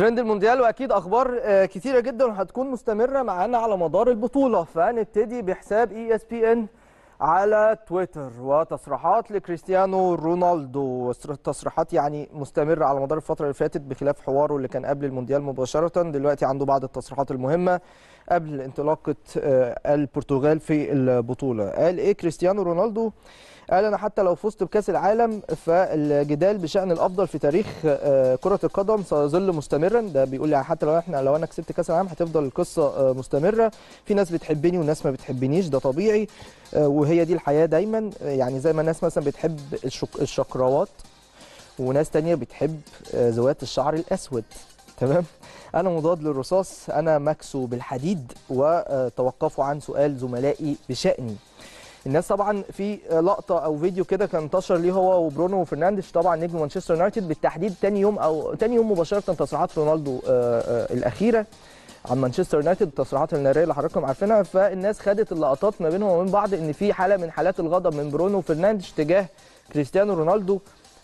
ترند المونديال وأكيد أخبار آه، كتيرة جدا هتكون مستمرة معانا على مدار البطولة. فنبتدي بحساب اي اس بي ان على تويتر وتصريحات لكريستيانو رونالدو. تصريحات يعني مستمرة على مدار الفترة اللي فاتت بخلاف حواره اللي كان قبل المونديال مباشرة. دلوقتي عنده بعض التصريحات المهمة قبل انطلاقة آه، البرتغال في البطولة. قال إيه كريستيانو رونالدو؟ قال أنا حتى لو فزت بكأس العالم فالجدال بشأن الأفضل في تاريخ آه، كرة القدم سيظل مستمرا. ده بيقول لي حتى لو إحنا لو أنا كسبت كأس العالم هتفضل القصة آه، مستمرة. في ناس بتحبني وناس ما بتحبنيش ده طبيعي. آه، وهي دي الحياة دايما. يعني زي ما الناس مثلا بتحب الشقراوات وناس تانية بتحب ذوات الشعر الأسود. تمام؟ أنا مضاد للرصاص أنا مكسو بالحديد وتوقفوا عن سؤال زملائي بشأني. الناس طبعا في لقطة أو فيديو كده كان انتشر ليه هو وبرونو فرنانديز طبعا نجم مانشستر يونايتد بالتحديد تاني يوم أو تاني يوم مباشرة تصريحات رونالدو آه، آه، الأخيرة عن مانشستر يونايتد التصريحات النارية اللي حضراتكم عارفينها. فالناس خدت اللقطات ما بينهم وبين بعض إن في حالة من حالات الغضب من برونو فرنانديز تجاه كريستيانو رونالدو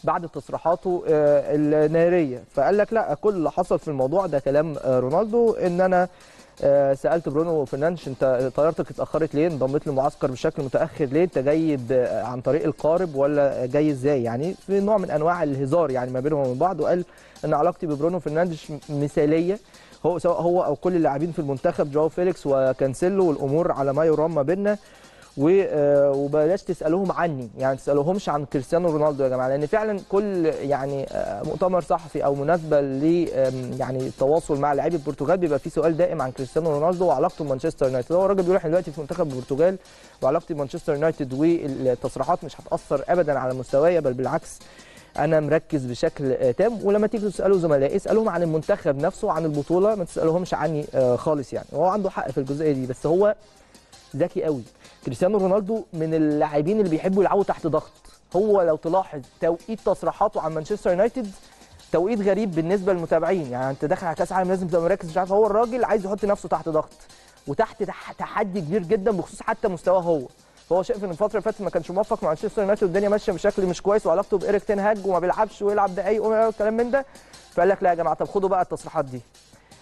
بعد تصريحاته آه، النارية. فقال لك لا كل اللي حصل في الموضوع ده كلام رونالدو إن أنا سألت برونو فرنانديز انت طيارتك اتأخرت ليه؟ انضميت للمعسكر بشكل متأخر ليه؟ انت جاي عن طريق القارب ولا جاي إزاي؟ يعني في نوع من أنواع الهزار يعني ما بينهم وبين بعض وقال إن علاقتي ببرونو فرنانديز مثالية. هو سواء هو أو كل اللاعبين في المنتخب جواو فيليكس وكانسيلو والأمور على ما يرام ما بيننا. آه، وبلاش تسألوهم عني. يعني تسألوهمش عن كريستيانو رونالدو يا جماعة لأن فعلا كل يعني آه، مؤتمر صحفي أو مناسبة ل يعني التواصل مع لاعبي البرتغال بيبقى في سؤال دائم عن كريستيانو رونالدو وعلاقته بمانشستر يونايتد. هو الراجل إحنا دلوقتي في منتخب البرتغال وعلاقتي بمانشستر يونايتد والتصريحات مش هتأثر ابدا على مستوايا بل بالعكس أنا مركز بشكل آه، تام. ولما تيجوا تسألوا زملائي اسألوهم عن المنتخب نفسه عن البطولة ما تسألوهمش عني آه، خالص يعني. هو عنده حق في الجزئية دي بس هو ذكي قوي. كريستيانو رونالدو من اللاعبين اللي بيحبوا يلعبوا تحت ضغط. هو لو تلاحظ توقيت تصريحاته عن مانشستر يونايتد توقيت غريب بالنسبة للمتابعين. يعني انت داخل على كأس عالم لازم تبقى مركز مش عارف هو الراجل عايز يحط نفسه تحت ضغط. وتحت تح- تحدي كبير جدا بخصوص حتى مستواه هو. فهو شايف إن الفترة اللي فاتت ما كانش موفق مع مانشستر يونايتد والدنيا ماشية بشكل مش كويس وعلاقته بايريك تين هاج وما بيلعبش ويلعب دقايق والكلام من ده. فقال لك لا يا جماعة طب خدوا بقى التصريحات دي.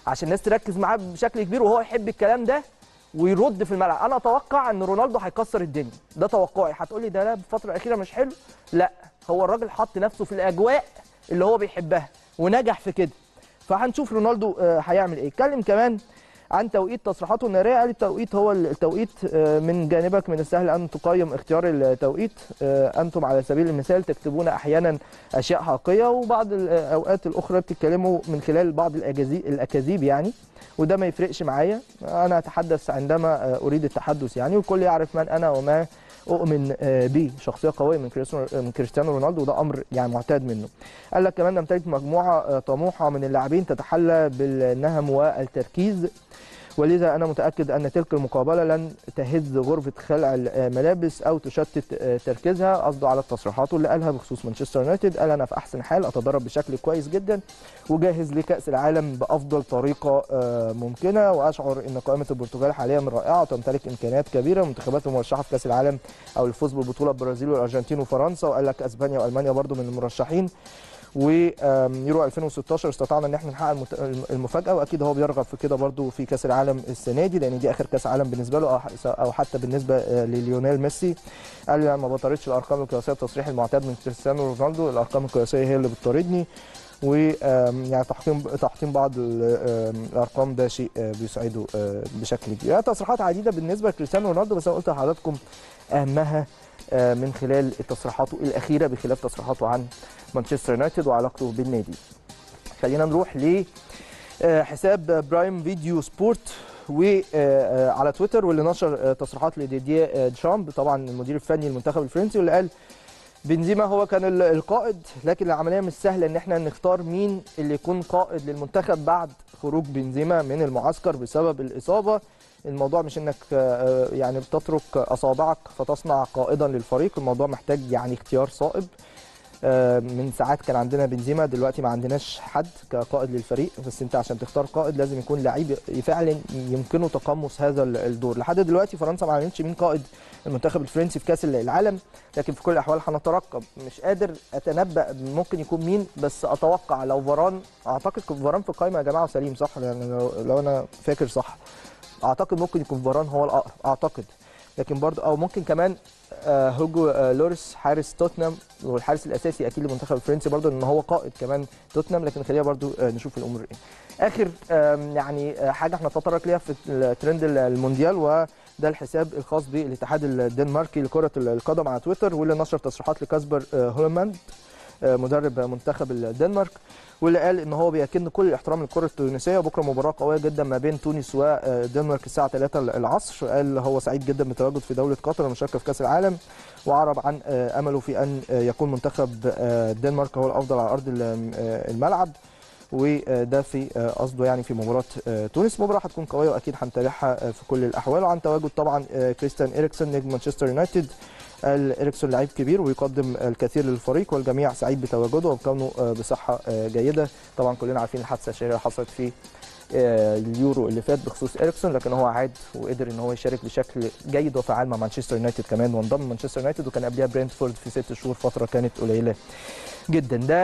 عشان الناس تركز معاه بشكل كبير وهو يحب الكلام ده ويرد في الملعب. أنا أتوقع إن رونالدو هيكسر الدنيا. ده توقعي. هتقولي ده لا الفترة الاخيره مش حلو؟ لا. هو الراجل حط نفسه في الأجواء اللي هو بيحبها ونجح في كده. فهنشوف رونالدو آه، هيعمل إيه. اتكلم كمان عن توقيت تصريحاته النارية. قال التوقيت هو التوقيت آه، من جانبك من السهل أن تقيم اختيار التوقيت آه، أنتم على سبيل المثال تكتبون أحيانا أشياء حقيقية وبعض الاوقات الأخرى بتتكلموا من خلال بعض الأكاذيب يعني وده ما يفرقش معايا. أنا أتحدث عندما آه، أريد التحدث يعني والكل يعرف من أنا وما أؤمن آه، به شخصية قوية من من كريستيانو رونالدو وده أمر يعني معتاد منه. قال لك كمان نمتلك مجموعة آه، طموحة من اللاعبين تتحلى بالنهم والتركيز. ولذا أنا متأكد أن تلك المقابلة لن تهز غرفة خلع الملابس أو تشتت آه، تركيزها. قصده على التصريحات اللي قالها بخصوص مانشستر يونايتد. قال أنا في أحسن حال أتدرب بشكل كويس جدا وجاهز لكأس العالم بأفضل طريقة آه، ممكنة. وأشعر إن قائمة البرتغال حاليا رائعة وتمتلك إمكانيات كبيرة. منتخبات مرشحه في كأس العالم أو الفوز بالبطوله البرازيل والأرجنتين وفرنسا. وقال لك أسبانيا وألمانيا برضو من المرشحين. ويورو 2016 استطعنا إن إحنا نحقق المفاجأة وأكيد هو بيرغب في كده برضو في كأس العالم السنة دي لأن دي آخر كأس عالم بالنسبة له أو حتى بالنسبة آه، لليونيل ميسي. قال لي أنا ما بطاردش الأرقام القياسية التصريح المعتاد من كريستيانو رونالدو الأرقام القياسية هي اللي بتطاردني. و يعني تحطيم تحطيم بعض الأرقام ده شيء آه، بيسعده آه، بشكل كبير. يعني تصريحات عديدة بالنسبة لكريستيانو رونالدو بس أنا قلت لحضراتكم أهمها من خلال تصريحاته الأخيرة بخلاف تصريحاته عن مانشستر يونايتد وعلاقته بالنادي. خلينا نروح ل آه، برايم فيديو سبورت وعلى تويتر واللي نشر آه، تصريحات لديديه آه، ديشامب طبعا المدير الفني للمنتخب الفرنسي واللي قال بنزيما هو كان ال- القائد لكن العملية مش سهلة إن إحنا نختار مين اللي يكون قائد للمنتخب بعد خروج بنزيما من المعسكر بسبب الإصابة. الموضوع مش إنك آه، يعني بتطرقع أصابعك فتصنع قائدا للفريق الموضوع محتاج يعني اختيار صائب. آه، من ساعات كان عندنا بنزيما دلوقتي ما عندناش حد كقائد للفريق بس انت عشان تختار قائد لازم يكون لعيب فعلا يمكنه تقمص هذا الدور. لحد دلوقتي فرنسا ما اعلنتش مين قائد المنتخب الفرنسي في كأس العالم لكن في كل الأحوال هنترقب. مش قادر أتنبأ ممكن يكون مين بس أتوقع لو فاران أعتقد فاران في القائمه يا جماعة سليم صح؟ يعني لو, أنا فاكر صح. أعتقد ممكن يكون فاران هو الأقرب أعتقد. لكن برضه أو ممكن كمان آه، هوجو آه، لوريس حارس توتنهام والحارس الأساسي أكيد للمنتخب الفرنسي برضه إن هو قائد كمان توتنهام لكن خلينا برضه آه، نشوف الأمور إيه. آخر يعني آه، حاجة إحنا نتطرق ليها في الترند المونديال وده الحساب الخاص بالاتحاد الدنماركي لكرة القدم على تويتر واللي نشر تصريحات لكاسبر آه، هيولماند. آه، مدرب منتخب الدنمارك واللي قال إن هو بيكن كل الاحترام للكرة التونسية وبكرة مباراة قوية جدا ما بين تونس والدنمارك الساعة 3 العصر. قال هو سعيد جدا بالتواجد في دولة قطر والمشاركه في كأس العالم وأعرب عن أمله في أن يكون منتخب الدنمارك هو الأفضل على أرض ال- الملعب وده في قصده يعني في مباراة تونس. مباراة هتكون قوية وأكيد هنتابعها في كل الأحوال. وعن تواجد طبعا كريستيان اريكسون نجم مانشستر يونايتد قال اريكسون لعيب كبير ويقدم الكثير للفريق والجميع سعيد بتواجده وكونه آه، بصحة آه، جيدة. طبعا كلنا عارفين الحادثة الشهيرة حصلت في آه، اليورو اللي فات بخصوص إريكسون لكن هو عاد وقدر إن هو يشارك بشكل جيد وفعال مع مانشستر يونايتد كمان وانضم مانشستر يونايتد وكان قبلها برينتفورد في ست شهور فترة كانت قليلة جدا. ده